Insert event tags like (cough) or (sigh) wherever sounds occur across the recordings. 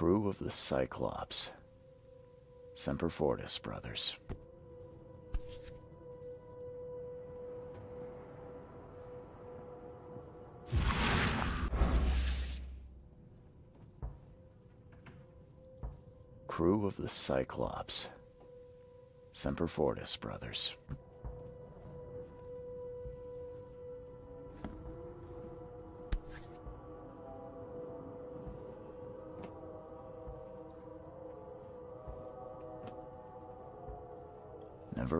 Crew of the Cyclops. Semper Fortis, brothers. Crew of the Cyclops. Semper Fortis, brothers.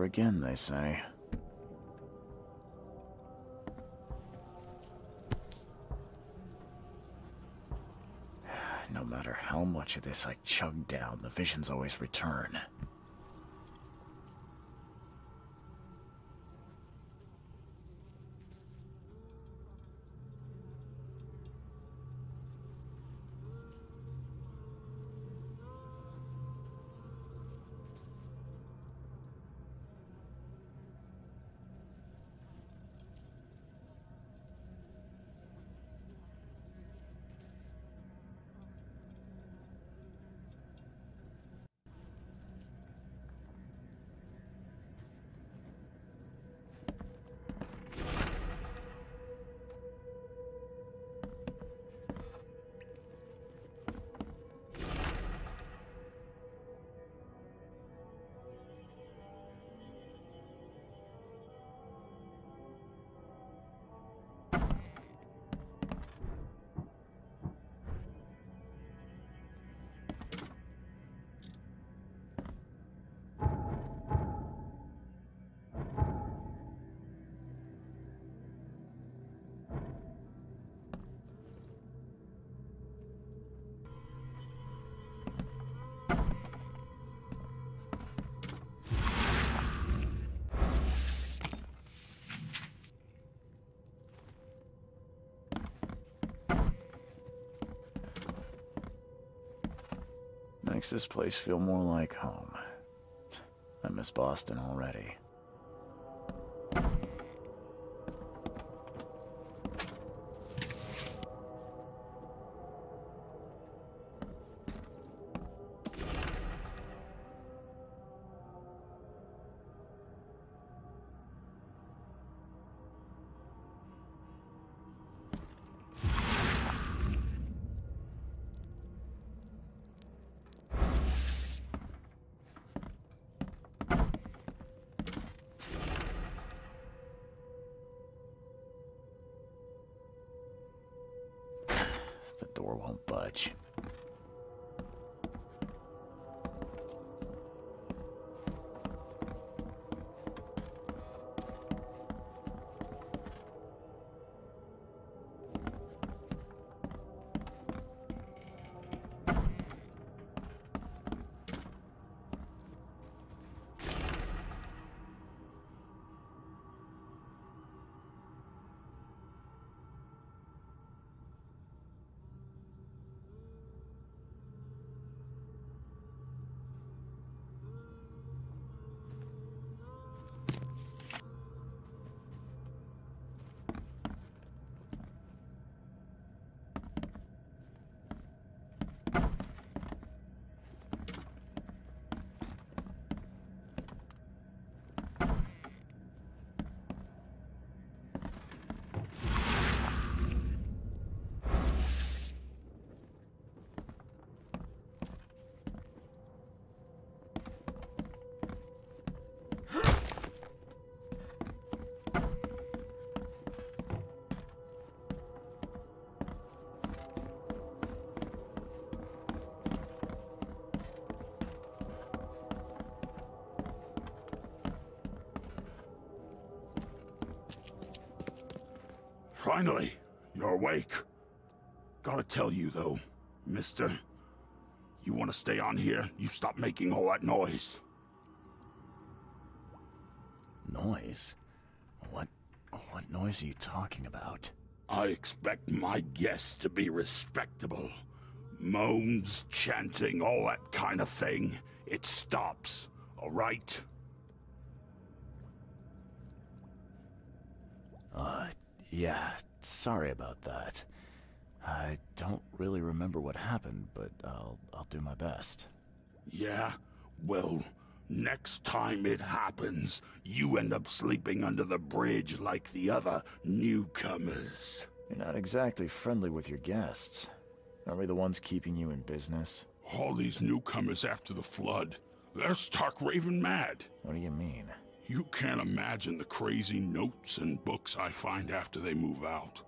Again, they say. (sighs) No matter how much of this I chug down, the visions always return. Makes this place feel more like home. I miss Boston already. Finally, you're awake. Gotta tell you though, mister. You wanna stay on here, you stop making all that noise. Noise? What what noise are you talking about? I expect my guests to be respectable. Moans, chanting, all that kind of thing. It stops, alright? Uh yeah, sorry about that. I don't really remember what happened, but I'll I'll do my best. Yeah? Well, next time it happens, you end up sleeping under the bridge like the other newcomers. You're not exactly friendly with your guests. Aren't we the ones keeping you in business? All these newcomers after the flood, they're stark raving mad. What do you mean? You can't imagine the crazy notes and books I find after they move out.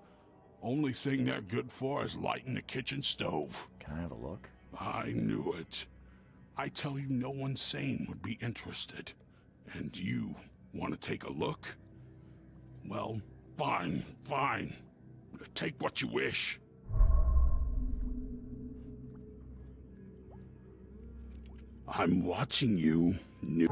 Only thing they're good for is lighting the kitchen stove. Can I have a look? I knew it. I tell you, no one sane would be interested. And you want to take a look? Well, fine, fine. Take what you wish. I'm watching you, new.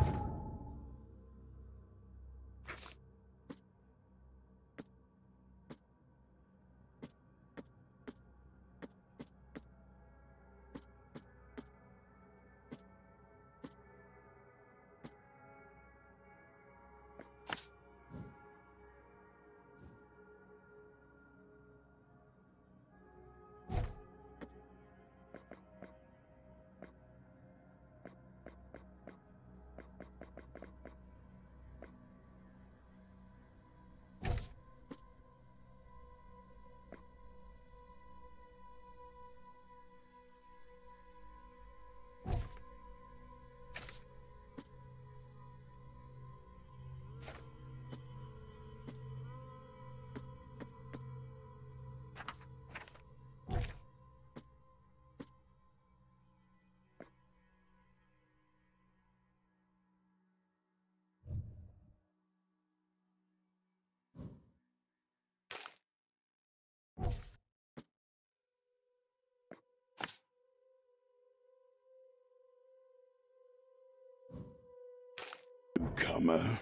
Newcomer.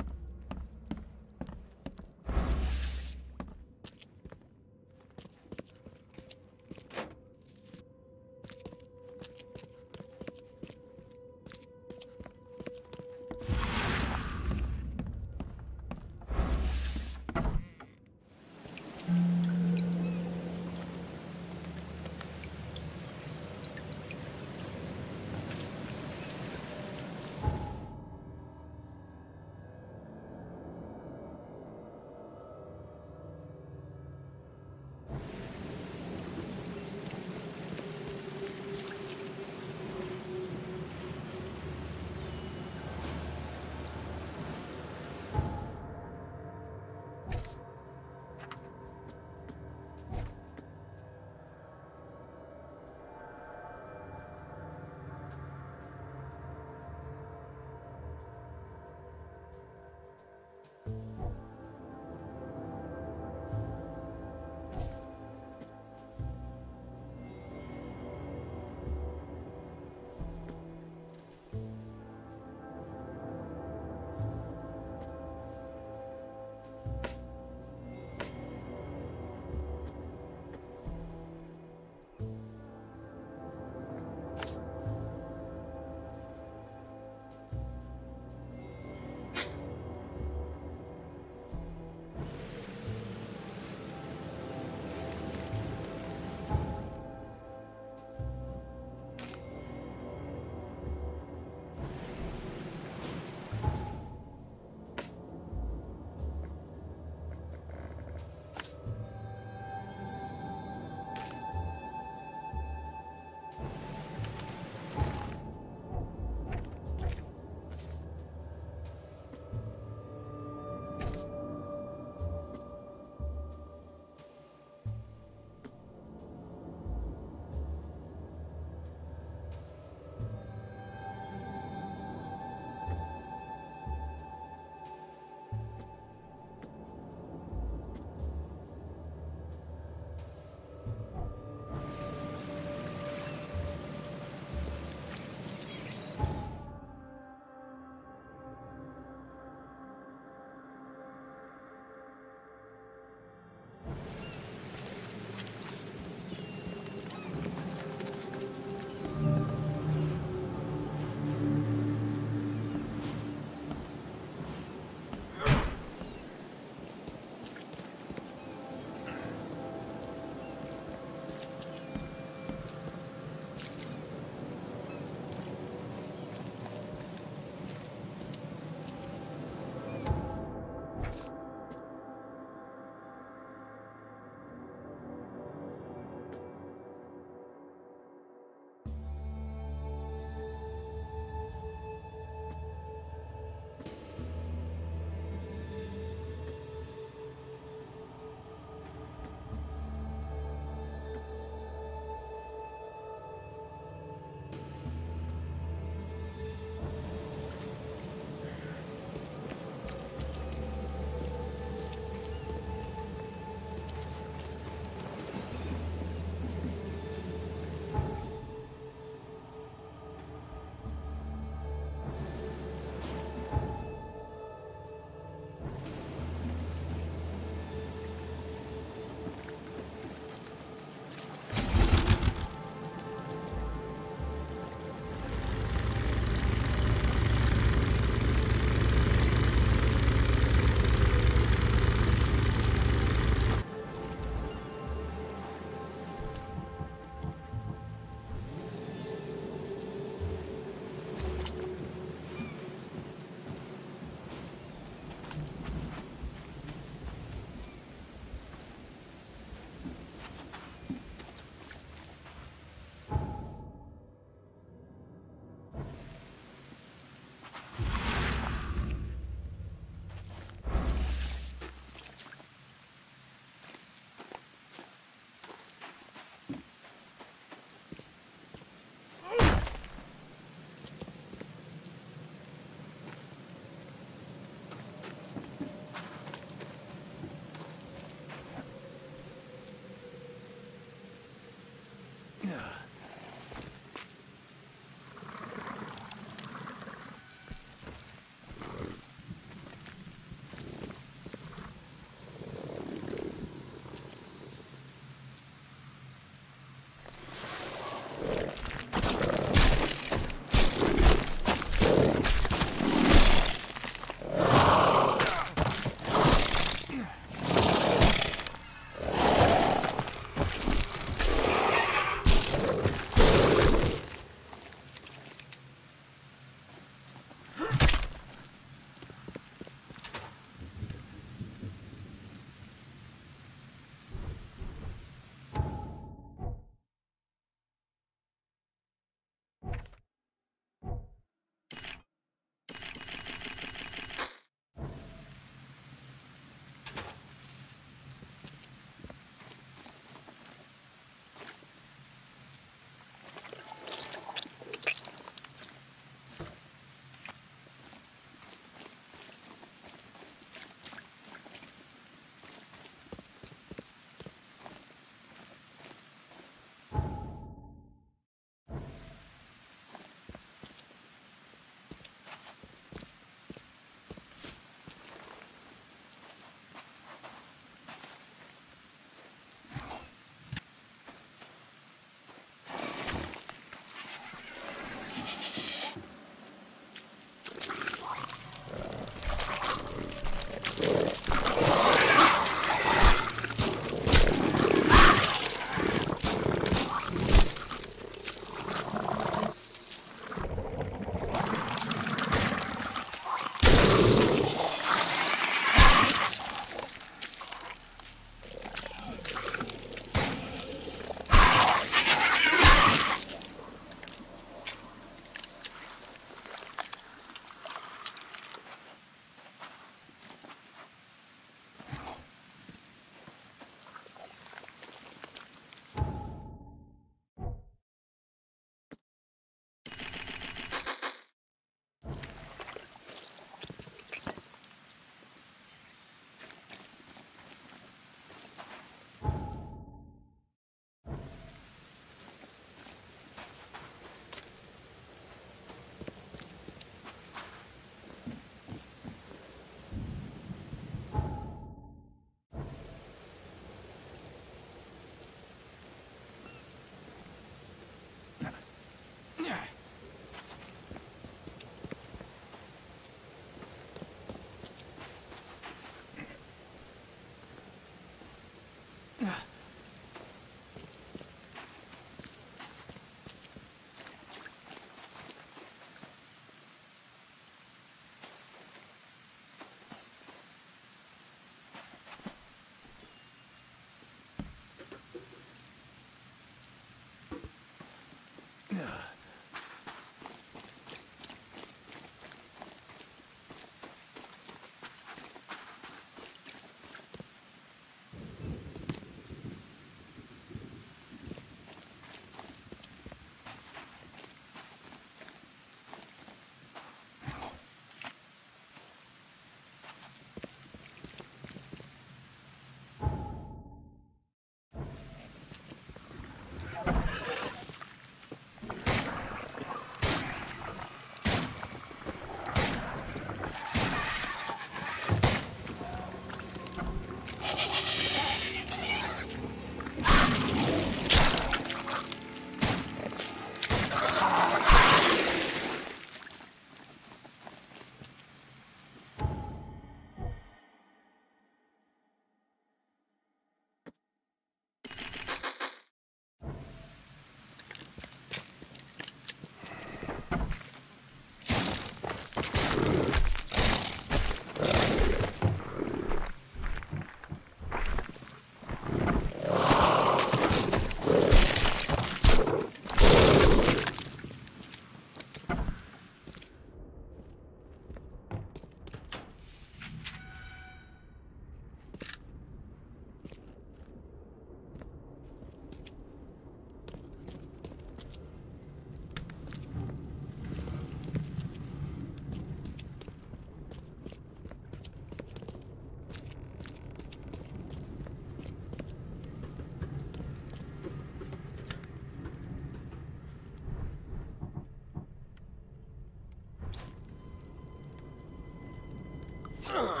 Ugh.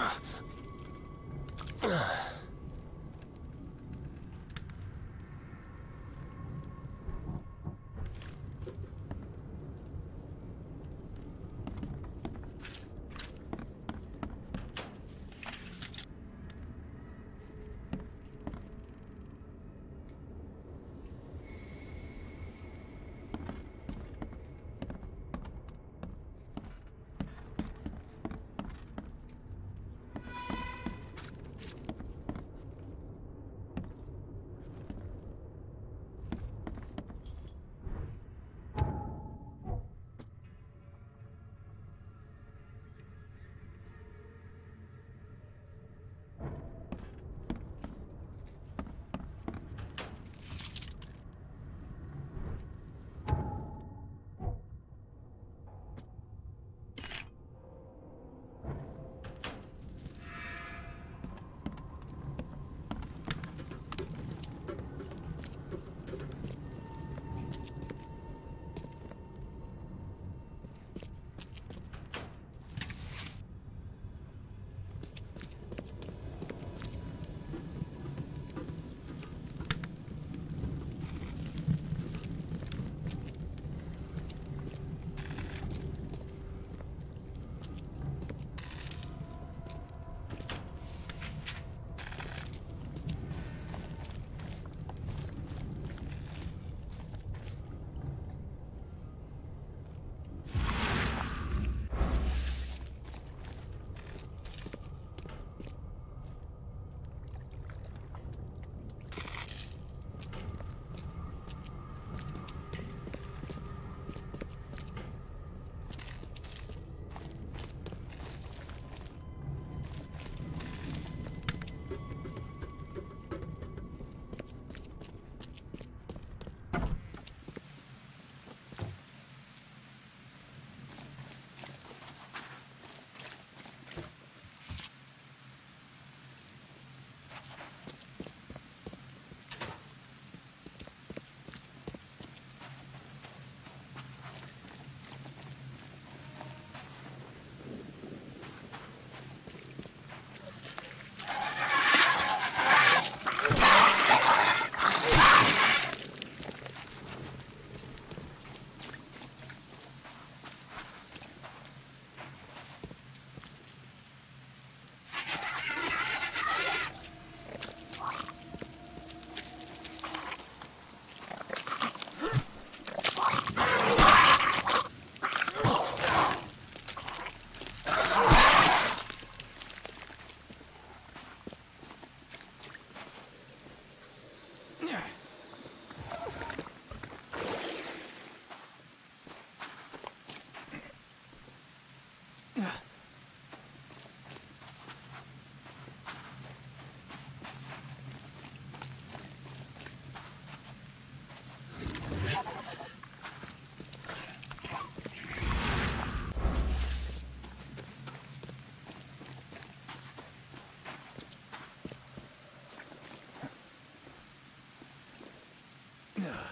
Yeah.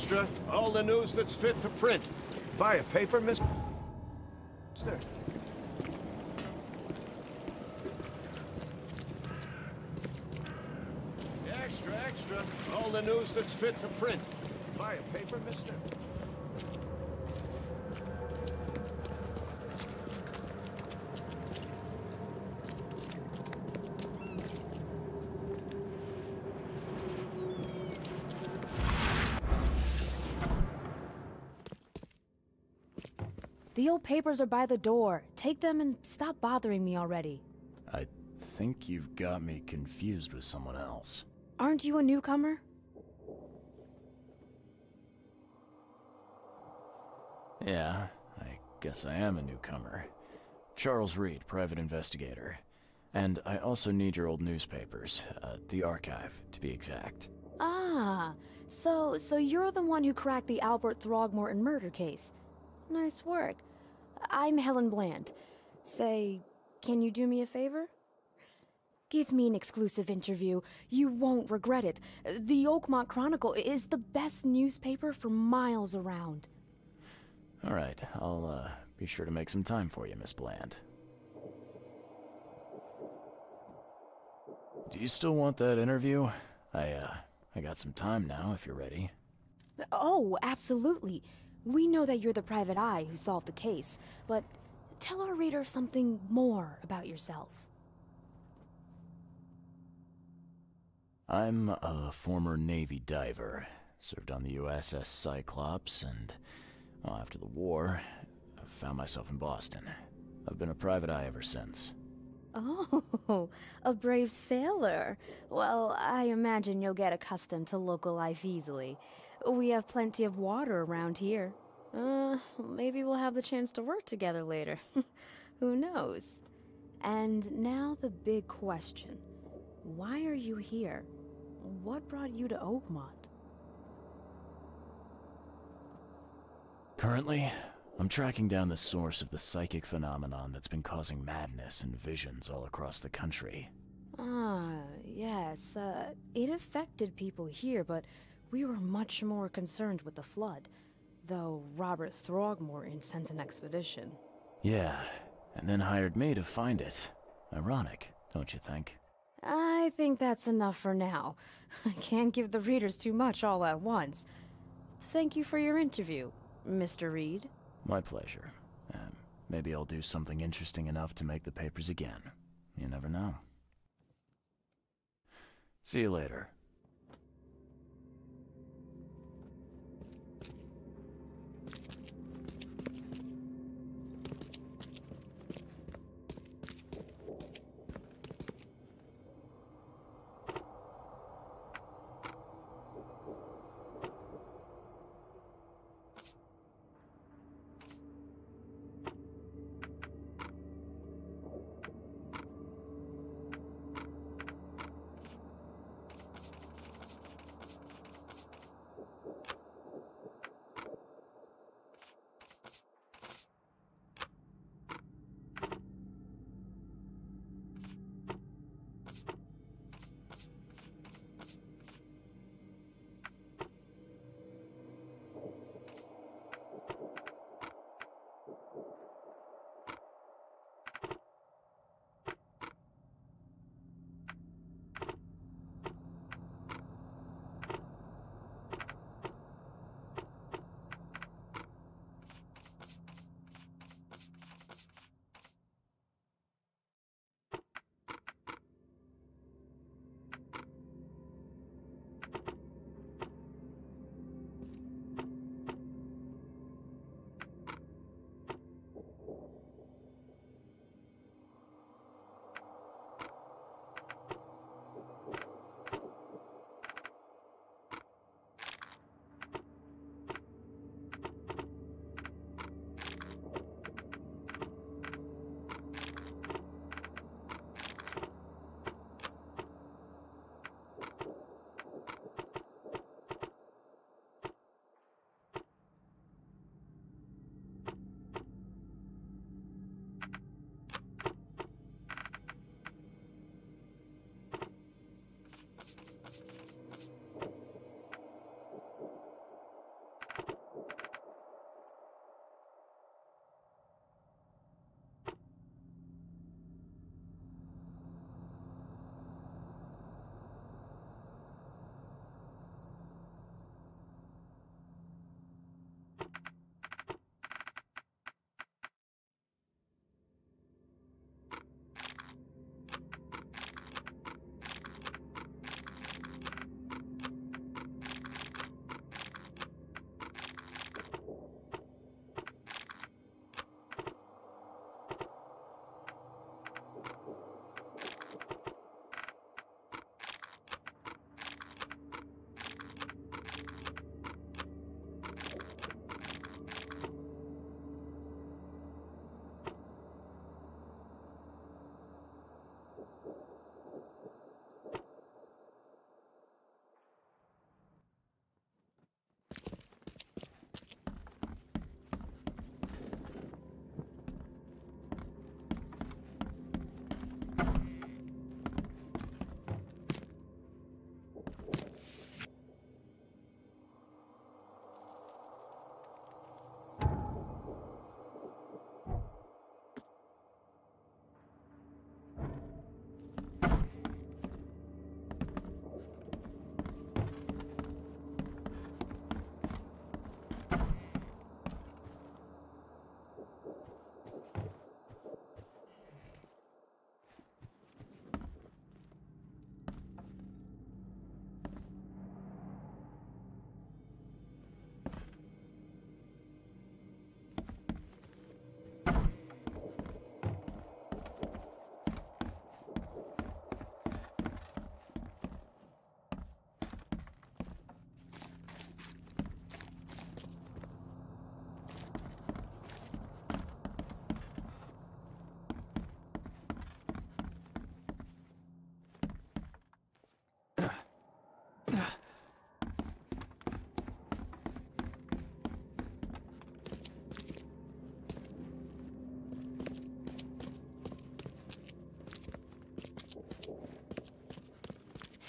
Extra, all the news that's fit to print. Buy a paper, mister? Extra, extra, all the news that's fit to print. Buy a paper, mister? The old papers are by the door. Take them and stop bothering me already. I think you've got me confused with someone else. Aren't you a newcomer? Yeah, I guess I am a newcomer. Charles Reed, private investigator. And I also need your old newspapers, uh, the archive, to be exact. Ah, so so you're the one who cracked the Albert Throgmorton murder case. Nice work. I'm Helen Bland. Say, can you do me a favor? Give me an exclusive interview. You won't regret it. The Oakmont Chronicle is the best newspaper for miles around. All right, I'll uh, be sure to make some time for you, Miss Bland. Do you still want that interview? I, uh, I got some time now if you're ready. Oh, absolutely. We know that you're the private eye who solved the case, but tell our reader something more about yourself. I'm a former Navy diver. Served on the USS Cyclops, and well, after the war, I found myself in Boston. I've been a private eye ever since. Oh, (laughs) a brave sailor. Well, I imagine you'll get accustomed to local life easily. We have plenty of water around here. Uh, maybe we'll have the chance to work together later. (laughs) Who knows? And now the big question. Why are you here? What brought you to Oakmont? Currently, I'm tracking down the source of the psychic phenomenon that's been causing madness and visions all across the country. Ah, yes. Uh, it affected people here, but we were much more concerned with the flood. Though Robert Throgmorton sent an expedition. Yeah, and then hired me to find it. Ironic, don't you think? I think that's enough for now. (laughs) I can't give the readers too much all at once. Thank you for your interview, Mr. Reed. My pleasure. Um, maybe I'll do something interesting enough to make the papers again. You never know. See you later.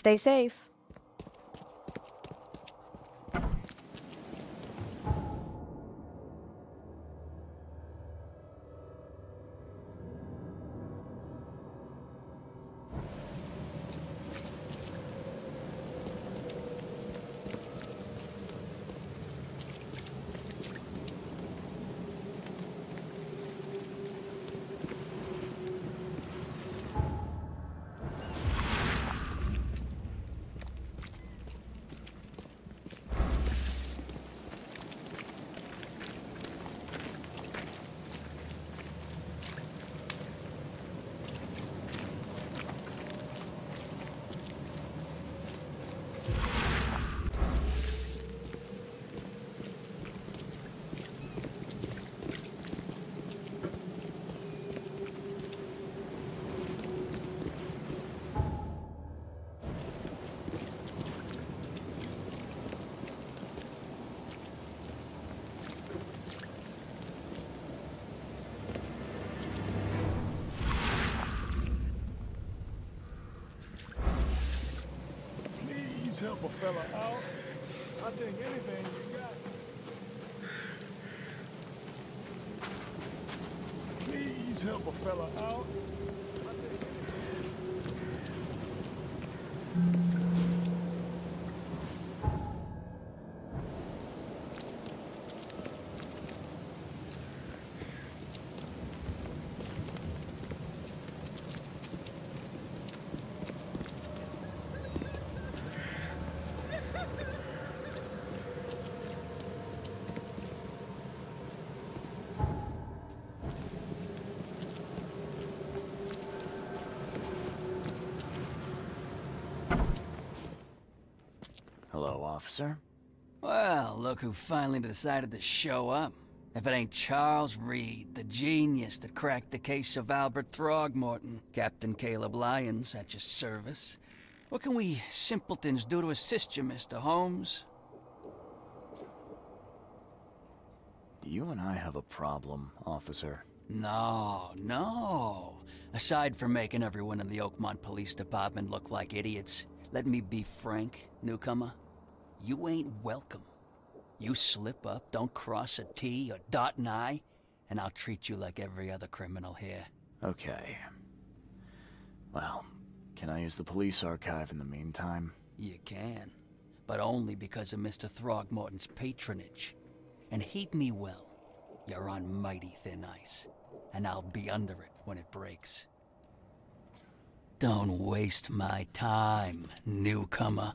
Stay safe. Help a fella out. I'll take anything you got. Please help a fella out. Officer. Well, look who finally decided to show up. If it ain't Charles Reed, the genius that cracked the case of Albert Throgmorton, Captain Caleb Lyons at your service. What can we simpletons do to assist you, Mr. Holmes? You and I have a problem, officer. No, no. Aside from making everyone in the Oakmont Police Department look like idiots, let me be frank, newcomer. You ain't welcome. You slip up, don't cross a T or dot an I, and I'll treat you like every other criminal here. Okay. Well, can I use the police archive in the meantime? You can, but only because of Mr. Throgmorton's patronage. And heed me well, you're on mighty thin ice, and I'll be under it when it breaks. Don't waste my time, newcomer.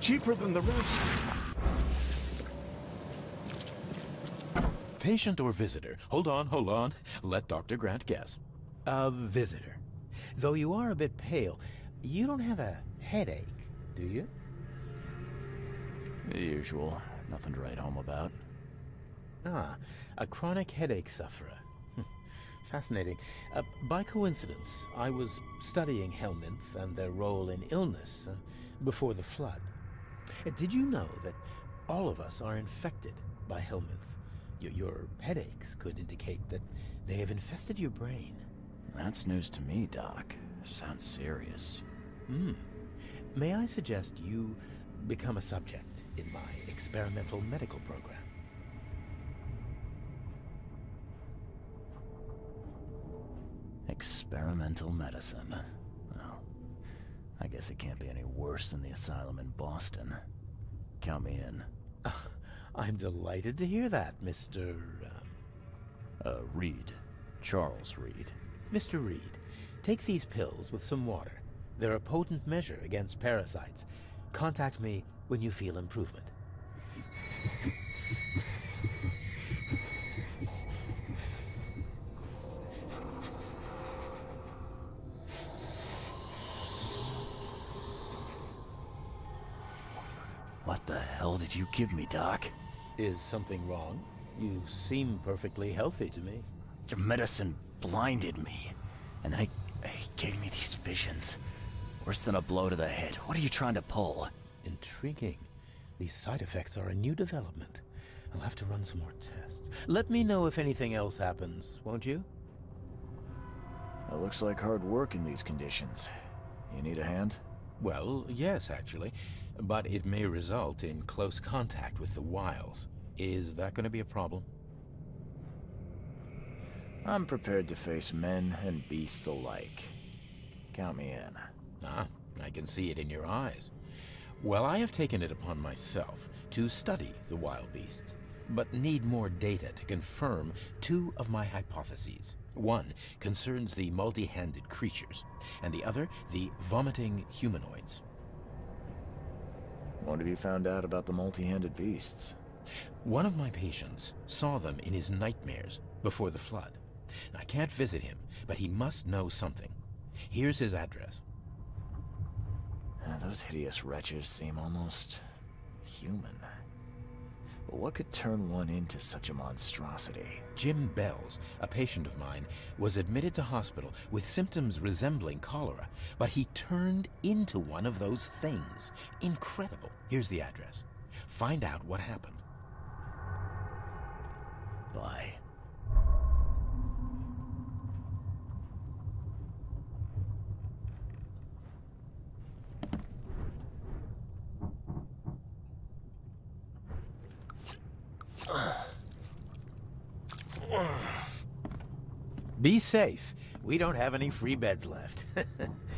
Cheaper than the rest. Patient or visitor? Hold on, hold on. Let Dr. Grant guess. A visitor. Though you are a bit pale, you don't have a headache, do you? The usual. Nothing to write home about. Ah, a chronic headache sufferer. Fascinating. Uh, by coincidence, I was studying Helminth and their role in illness uh, before the flood. Uh, Did you know that all of us are infected by Helminth? Y- your headaches could indicate that they have infested your brain. That's news to me, Doc. Sounds serious. Hmm. May I suggest you become a subject in my experimental medical program? Experimental medicine. I guess it can't be any worse than the asylum in Boston. Count me in. (laughs) I'm delighted to hear that, Mr. Um, Uh, Reed. Charles Reed. Mr. Reed. Take these pills with some water. They're a potent measure against parasites. Contact me when you feel improvement. (laughs) you give me, Doc? Is something wrong? You seem perfectly healthy to me. Your medicine blinded me. And then he, he gave me these visions. Worse than a blow to the head. What are you trying to pull? Intriguing. These side effects are a new development. I'll have to run some more tests. Let me know if anything else happens, won't you? That looks like hard work in these conditions. You need a hand? Well, yes, actually. But it may result in close contact with the Wiles. Is that going to be a problem? I'm prepared to face men and beasts alike. Count me in. Ah, I can see it in your eyes. Well, I have taken it upon myself to study the wild beasts, but need more data to confirm two of my hypotheses. One concerns the multi-handed creatures, and the other the vomiting humanoids. What have you found out about the multi-handed beasts? One of my patients saw them in his nightmares before the flood. I can't visit him, but he must know something. Here's his address. Uh, those hideous wretches seem almost human. But what could turn one into such a monstrosity? Jim Bells, a patient of mine, was admitted to hospital with symptoms resembling cholera, but he turned into one of those things. Incredible. Here's the address. Find out what happened. Bye. Be safe. We don't have any free beds left. (laughs)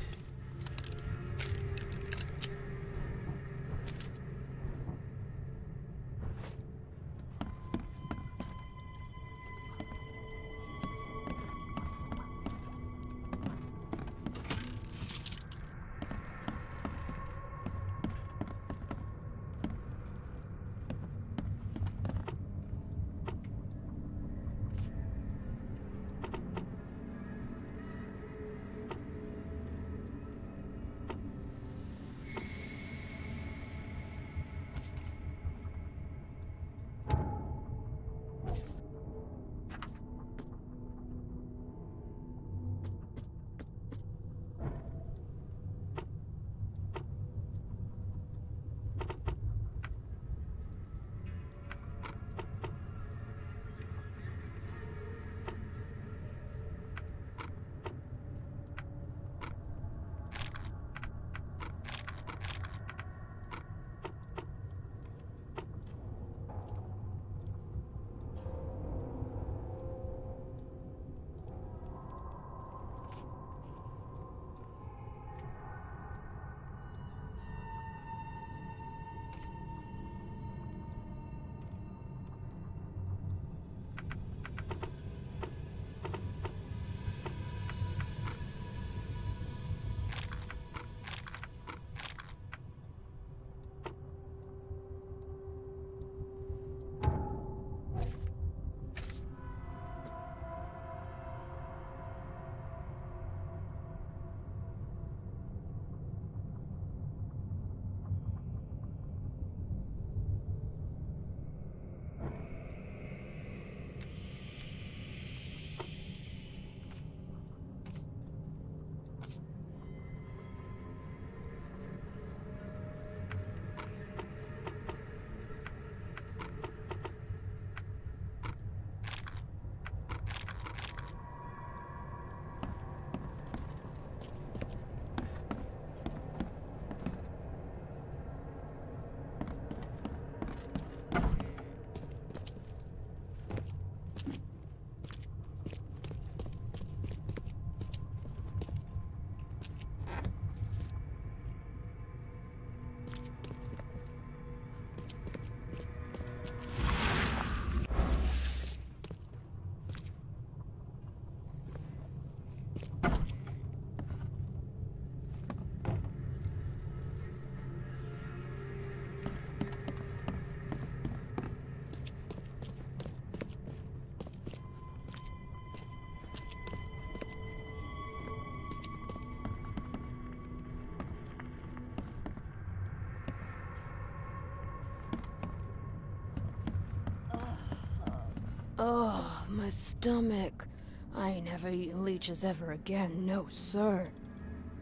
Oh, my stomach. I ain't never eaten leeches ever again, no sir.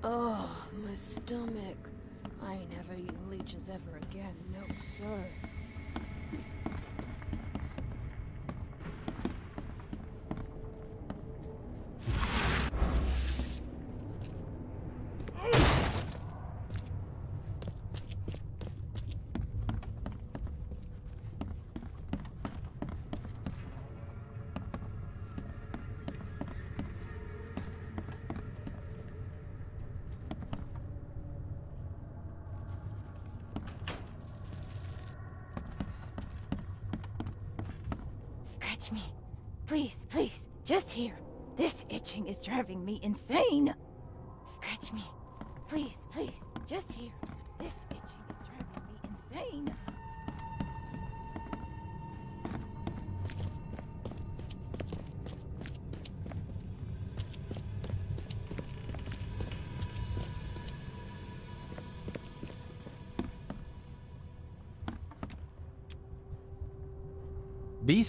Oh, my stomach. I ain't never eaten leeches ever again, no sir. Scratch me. Please, please, just here. This itching is driving me insane.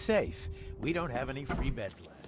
Safe. We don't have any free beds left.